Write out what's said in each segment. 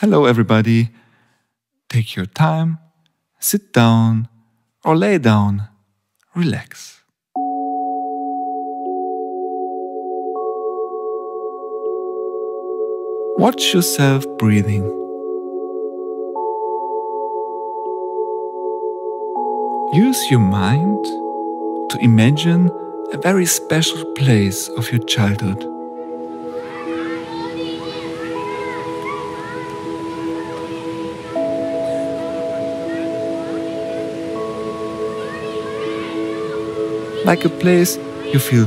Hello, everybody. Take your time, sit down or lay down, relax. Watch yourself breathing. Use your mind to imagine a very special place of your childhood. Like a place you feel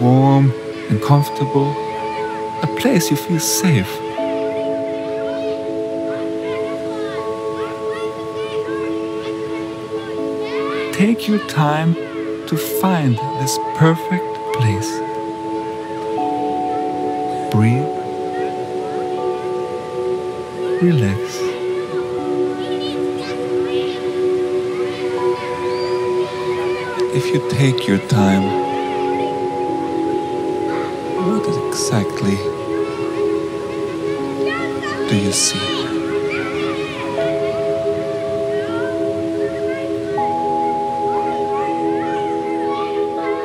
warm and comfortable, a place you feel safe. Take your time to find this perfect place. Breathe. Relax. If you take your time, what exactly do you see?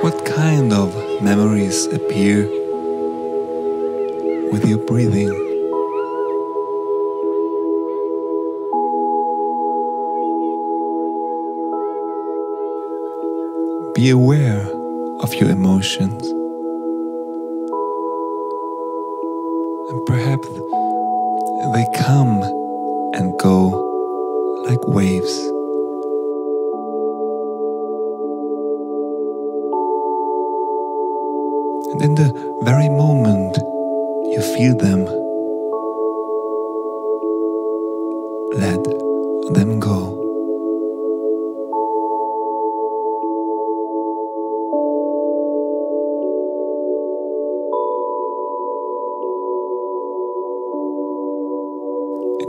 What kind of memories appear with your breathing? Be aware of your emotions. And perhaps they come and go like waves. And in the very moment you feel them, let them go.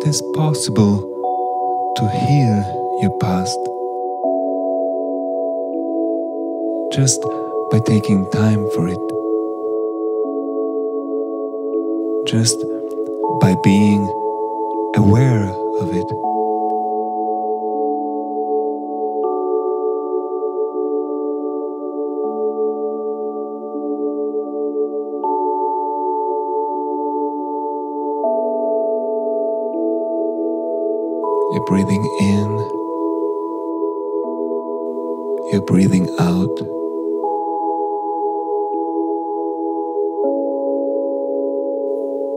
Is possible to heal your past just by taking time for it. Just by being aware of it. You're breathing in, you're breathing out.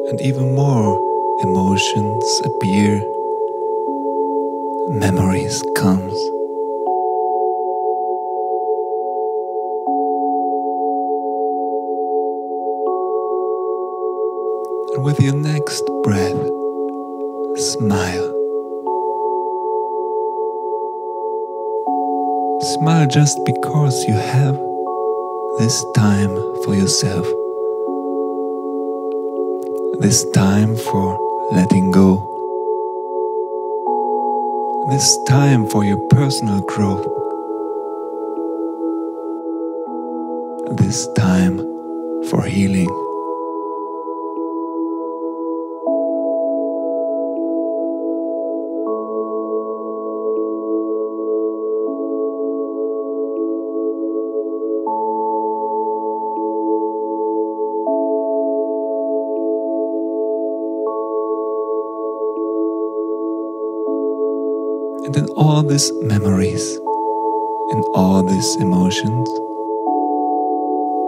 And even more emotions appear, memories comes. And with your next breath, smile. Smile just because you have this time for yourself. This time for letting go. This time for your personal growth. This time for healing. And in all these memories, in all these emotions,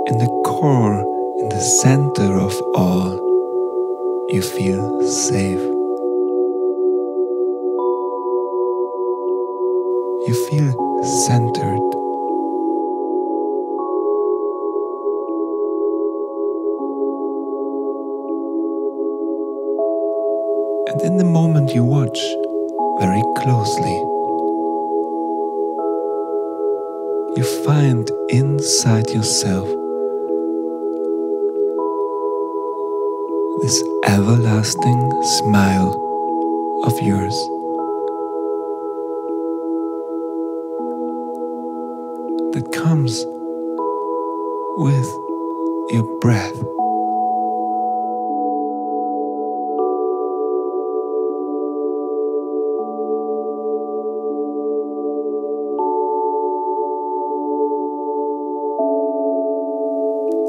in the core, in the center of all, you feel safe. You feel centered. And in the moment you watch very closely, you find inside yourself this everlasting smile of yours. That comes with your breath.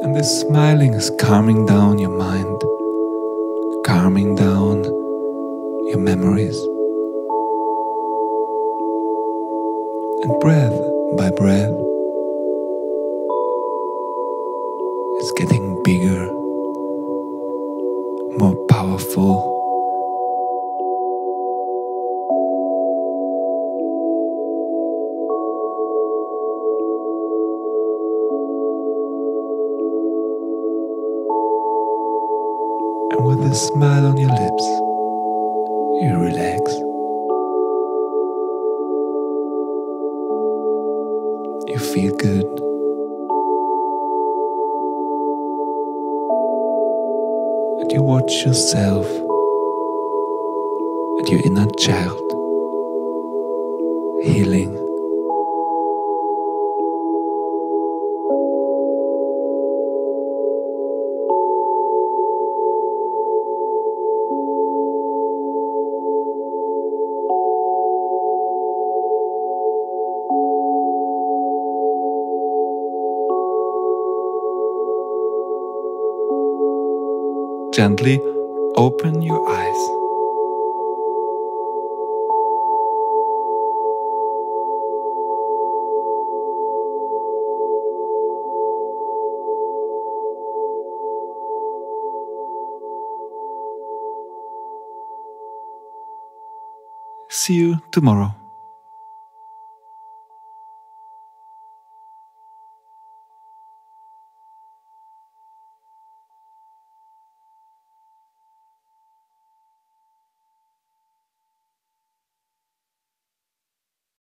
And this smiling is calming down your mind, calming down your memories. And breath by breath, a smile on your lips, you relax. You feel good. And you watch yourself and your inner child healing. Gently open your eyes. See you tomorrow.